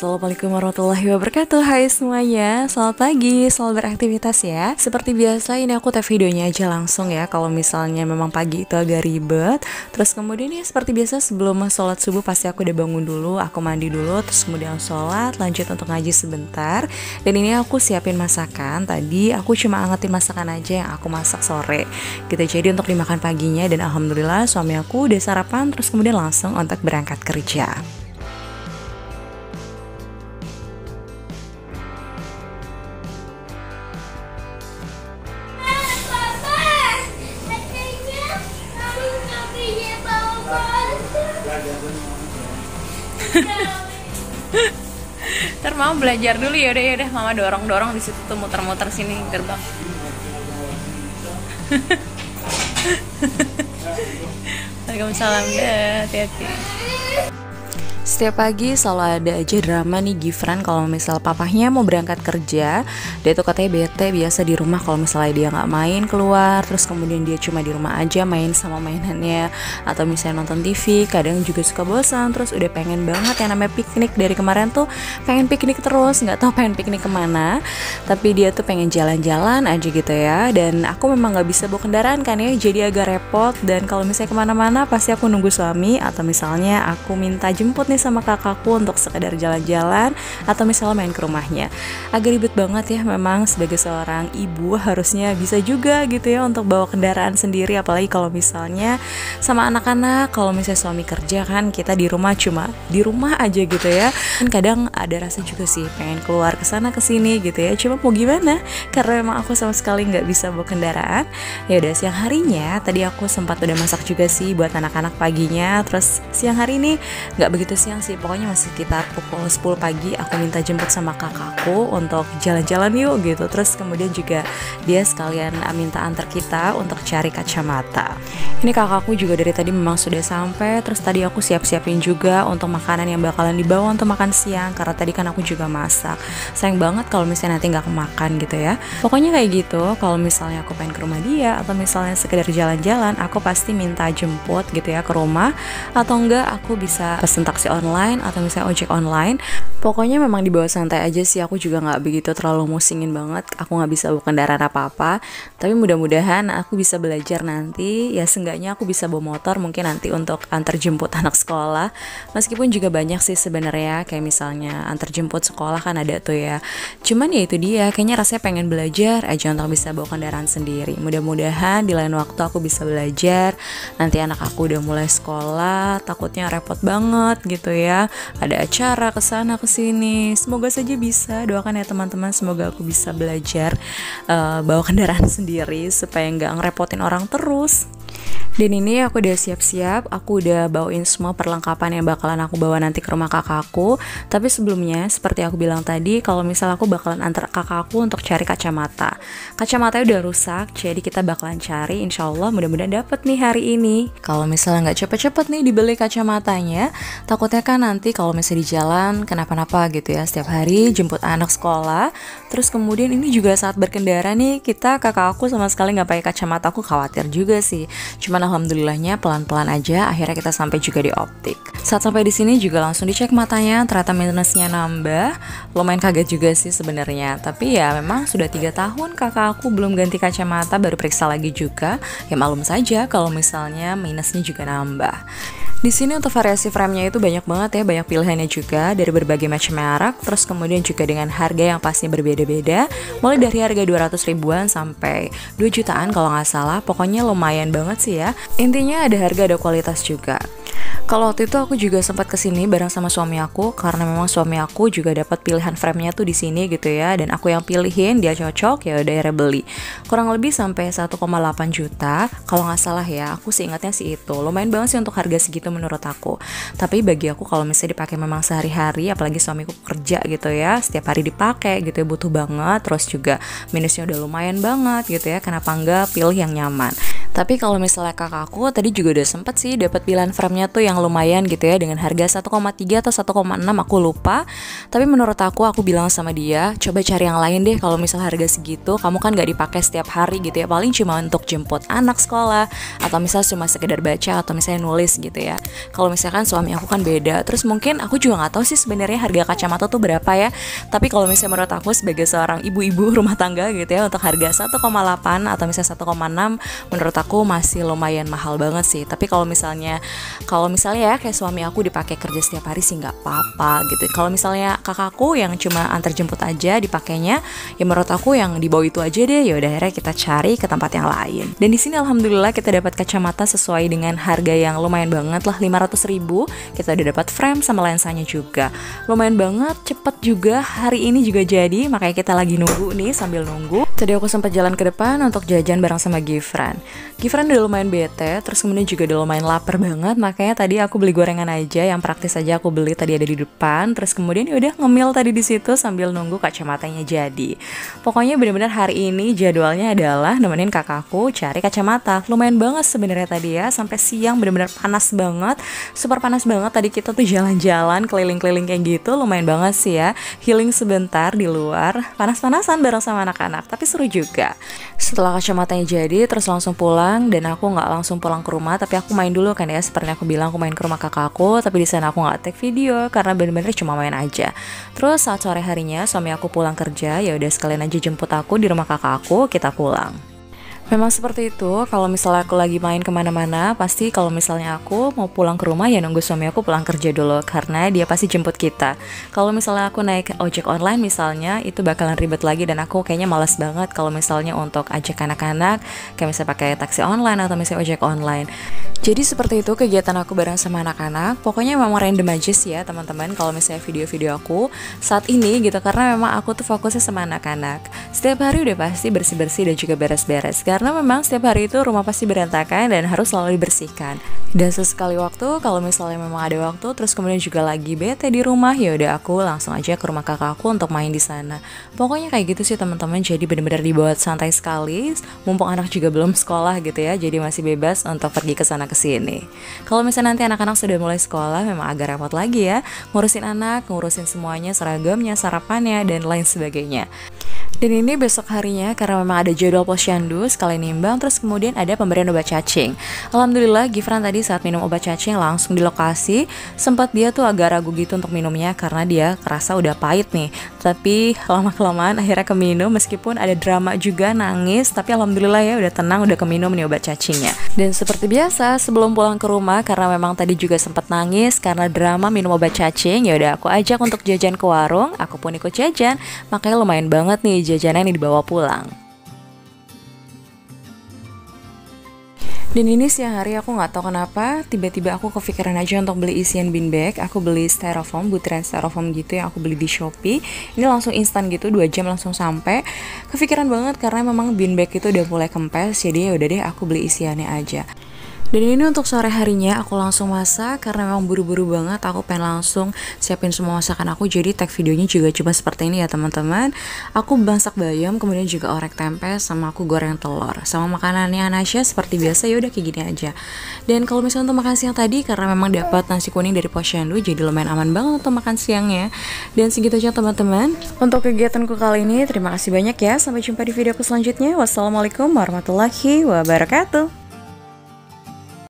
Assalamualaikum warahmatullahi wabarakatuh. Hai semuanya, selamat pagi, selamat beraktivitas ya. Seperti biasa ini aku tag videonya aja langsung ya. Kalau misalnya memang pagi itu agak ribet. Terus kemudian ya seperti biasa sebelum sholat subuh pasti aku udah bangun dulu Aku mandi dulu, terus kemudian sholat, lanjut untuk ngaji sebentar. Dan ini aku siapin masakan. Tadi aku cuma angetin masakan aja yang aku masak sore. Gitu jadi untuk dimakan paginya. Dan Alhamdulillah suami aku udah sarapan Terus kemudian langsung untuk berangkat kerja Ntar mama belajar dulu ya udah ya udah mama dorong dorong di situ tuh muter-muter sini gerbang. Waalaikumsalam ya hati-hati. Setiap pagi selalu ada aja drama nih Gifran. Kalau misal papahnya mau berangkat kerja Dia tuh katanya bete biasa di rumah kalau misalnya dia nggak main keluar Terus kemudian dia cuma di rumah aja main sama mainannya. Atau misalnya nonton TV kadang juga suka bosan Terus udah pengen banget yang namanya piknik. Dari kemarin tuh pengen piknik terus nggak tahu pengen piknik ke mana. Tapi dia tuh pengen jalan-jalan aja gitu ya. Dan aku memang nggak bisa bawa kendaraan kan ya Jadi agak repot. Dan kalau misalnya ke mana-mana pasti aku nunggu suami Atau misalnya aku minta jemput nih sama kakakku untuk sekedar jalan-jalan atau misalnya main ke rumahnya. Agak ribet banget ya memang sebagai seorang ibu harusnya bisa juga gitu ya untuk bawa kendaraan sendiri apalagi kalau misalnya sama anak-anak kalau misalnya suami kerja kan kita di rumah cuma di rumah aja gitu ya. Kan kadang ada rasa juga sih pengen keluar ke sana ke sini gitu ya. Cuma mau gimana? Karena memang aku sama sekali nggak bisa bawa kendaraan. Ya udah siang harinya tadi aku sempat udah masak juga sih buat anak-anak paginya. Terus siang hari ini nggak begitu siang sih. Pokoknya masih sekitar pukul 10 pagi aku minta jemput sama kakakku untuk jalan-jalan yuk gitu. Terus kemudian juga dia sekalian minta antar kita untuk cari kacamata. Ini kakakku juga dari tadi memang sudah sampai. Terus tadi aku siap-siapin juga untuk makanan yang bakalan dibawa untuk makan siang karena tadi kan aku juga masak. Sayang banget kalau misalnya nanti nggak kemakan gitu ya. Pokoknya kayak gitu kalau misalnya aku pengen ke rumah dia atau misalnya sekedar jalan-jalan aku pasti minta jemput gitu ya ke rumah. Atau enggak aku bisa pesen taksi online atau misalnya ojek online pokoknya memang dibawa santai aja sih. Aku juga nggak begitu terlalu musingin banget. Aku nggak bisa bawa kendaraan apa apa tapi mudah-mudahan aku bisa belajar nanti. Ya seenggaknya aku bisa bawa motor mungkin nanti untuk antar jemput anak sekolah. Meskipun juga banyak sih sebenarnya kayak misalnya antar jemput sekolah kan ada tuh ya. Cuman ya itu dia kayaknya rasanya pengen belajar aja untuk bisa bawa kendaraan sendiri. Mudah-mudahan di lain waktu aku bisa belajar. Nanti anak aku udah mulai sekolah takutnya repot banget gitu ya. Ada acara ke sana ke sini. Semoga saja bisa. Doakan ya teman-teman. Semoga aku bisa belajar uh, bawa kendaraan sendiri supaya nggak ngerepotin orang terus dan ini aku udah siap-siap, aku udah bawain semua perlengkapan yang bakalan aku bawa nanti ke rumah kakakku. Tapi sebelumnya, seperti aku bilang tadi, kalau misal aku bakalan antar kakakku untuk cari kacamata. Kacamata udah rusak, jadi kita bakalan cari. Insya Allah mudah-mudahan dapet nih hari ini. Kalau misalnya nggak cepet-cepet nih dibeli kacamatanya, takutnya kan nanti kalau misalnya di jalan kenapa-napa gitu ya setiap hari jemput anak sekolah. Terus kemudian ini juga saat berkendara nih kita kakak aku sama sekali nggak pakai kacamata. Aku khawatir juga sih. Cuman alhamdulillahnya pelan-pelan aja akhirnya kita sampai juga di optik. Saat sampai di sini juga langsung dicek matanya, ternyata minusnya nambah. Lumayan kaget juga sih sebenarnya. Tapi ya memang sudah tiga tahun kakak aku belum ganti kacamata, baru periksa lagi juga. Ya malum saja kalau misalnya minusnya juga nambah. Di sini untuk variasi frame-nya itu banyak banget ya, banyak pilihannya juga dari berbagai macam merek, terus kemudian juga dengan harga yang pasti berbeda-beda, mulai dari harga 200 ribuan sampai 2 jutaan kalau nggak salah, pokoknya lumayan banget sih ya. Intinya ada harga ada kualitas juga. Kalau waktu itu aku juga sempat ke sini bareng sama suami aku karena memang suami aku juga dapat pilihan frame-nya tuh di sini gitu ya dan aku yang pilihin dia cocok ya udah ya beli. Kurang lebih sampai 1,8 juta kalau nggak salah ya. Aku sih ingatnya sih itu. Lumayan banget sih untuk harga segitu menurut aku. Tapi bagi aku kalau misalnya dipakai memang sehari-hari apalagi suamiku kerja gitu ya, setiap hari dipakai gitu ya butuh banget terus juga minusnya udah lumayan banget gitu ya. Kenapa enggak pilih yang nyaman. Tapi kalau misalnya kakakku tadi juga udah sempet sih dapat pilihan frame-nya tuh yang lumayan gitu ya dengan harga 1,3 atau 1,6 aku lupa. Tapi menurut aku aku bilang sama dia, coba cari yang lain deh kalau misalnya harga segitu, kamu kan gak dipakai setiap hari gitu ya. Paling cuma untuk jemput anak sekolah atau misalnya cuma sekedar baca atau misalnya nulis gitu ya. Kalau misalkan suami aku kan beda. Terus mungkin aku juga nggak tahu sih sebenarnya harga kacamata tuh berapa ya. Tapi kalau misalnya menurut aku sebagai seorang ibu-ibu rumah tangga gitu ya untuk harga 1,8 atau misalnya 1,6 menurut aku masih lumayan mahal banget sih tapi kalau misalnya kalau misalnya ya kayak suami aku dipakai kerja setiap hari sih nggak apa-apa gitu. Kalau misalnya kakakku yang cuma antar jemput aja dipakainya ya menurut aku yang di bawah itu aja deh. Ya udah akhirnya kita cari ke tempat yang lain. Dan di sini alhamdulillah kita dapat kacamata sesuai dengan harga yang lumayan banget lah 500 ribu. Kita udah dapat frame sama lensanya juga. Lumayan banget cepet juga. Hari ini juga jadi makanya kita lagi nunggu nih sambil nunggu. Tadi aku sempat jalan ke depan untuk jajan bareng sama Gifran. Gifran udah lumayan bete, terus kemudian juga udah lumayan lapar banget, makanya tadi aku beli gorengan aja, yang praktis aja aku beli tadi ada di depan, terus kemudian ya udah ngemil tadi di situ sambil nunggu kacamatanya jadi. Pokoknya bener-bener hari ini jadwalnya adalah nemenin kakakku cari kacamata. Lumayan banget sebenarnya tadi ya, sampai siang bener-bener panas banget, super panas banget tadi kita tuh jalan-jalan keliling-keliling kayak gitu, lumayan banget sih ya. Healing sebentar di luar, panas-panasan bareng sama anak-anak, tapi seru juga. Setelah kacamatanya jadi, terus langsung pulang dan aku nggak langsung pulang ke rumah, tapi aku main dulu kan ya. Seperti aku bilang, aku main ke rumah kakakku, tapi di sana aku nggak take video karena bener-bener cuma main aja. Terus saat sore harinya, suami aku pulang kerja, ya udah sekalian aja jemput aku di rumah kakakku, kita pulang. Memang seperti itu, kalau misalnya aku lagi main ke mana-mana, pasti kalau misalnya aku mau pulang ke rumah ya nunggu suami aku pulang kerja dulu, karena dia pasti jemput kita. Kalau misalnya aku naik ojek online misalnya, itu bakalan ribet lagi dan aku kayaknya malas banget kalau misalnya untuk ajak anak-anak, kayak misalnya pakai taksi online atau misalnya ojek online. Jadi seperti itu kegiatan aku bareng sama anak-anak, pokoknya memang random aja sih ya teman-teman kalau misalnya video-video aku saat ini gitu, karena memang aku tuh fokusnya sama anak-anak. Setiap hari udah pasti bersih-bersih dan juga beres-beres, karena memang setiap hari itu rumah pasti berantakan dan harus selalu dibersihkan. Dan sesekali waktu kalau misalnya memang ada waktu terus kemudian juga lagi bete di rumah ya udah aku langsung aja ke rumah kakakku untuk main di sana. Pokoknya kayak gitu sih teman-teman jadi benar-benar dibuat santai sekali mumpung anak juga belum sekolah gitu ya jadi masih bebas untuk pergi ke sana ke sini. Kalau misalnya nanti anak-anak sudah mulai sekolah memang agak repot lagi ya ngurusin anak, ngurusin semuanya seragamnya, sarapannya dan lain sebagainya. Dan ini besok harinya karena memang ada jadwal posyandu sekali nimbang terus kemudian ada pemberian obat cacing. Alhamdulillah Gifran tadi saat minum obat cacing langsung di lokasi sempat dia tuh agak ragu gitu untuk minumnya karena dia kerasa udah pahit nih. Tapi lama kelamaan akhirnya keminum meskipun ada drama juga nangis tapi alhamdulillah ya udah tenang udah keminum nih obat cacingnya. Dan seperti biasa sebelum pulang ke rumah karena memang tadi juga sempat nangis karena drama minum obat cacing ya udah aku ajak untuk jajan ke warung, aku pun ikut jajan makanya lumayan banget nih jajanan yang dibawa pulang. Dan ini siang hari aku nggak tahu kenapa tiba-tiba aku kepikiran aja untuk beli isian bin bag. Aku beli styrofoam, butiran styrofoam gitu yang aku beli di Shopee. Ini langsung instan gitu, dua jam langsung sampai. Kepikiran banget karena memang bin bag itu udah mulai kempes, jadi ya udah deh aku beli isiannya aja. Dan ini untuk sore harinya aku langsung masak karena memang buru-buru banget aku pengen langsung siapin semua masakan aku jadi tag videonya juga coba seperti ini ya teman-teman. Aku masak bayam kemudian juga orek tempe sama aku goreng telur. Sama makanannya Anasya seperti biasa ya udah kayak gini aja. Dan kalau misalnya untuk makan siang tadi karena memang dapat nasi kuning dari posyandu jadi lumayan aman banget untuk makan siangnya. Dan segitu aja teman-teman. Untuk kegiatanku kali ini terima kasih banyak ya. Sampai jumpa di videoku selanjutnya. Wassalamualaikum warahmatullahi wabarakatuh.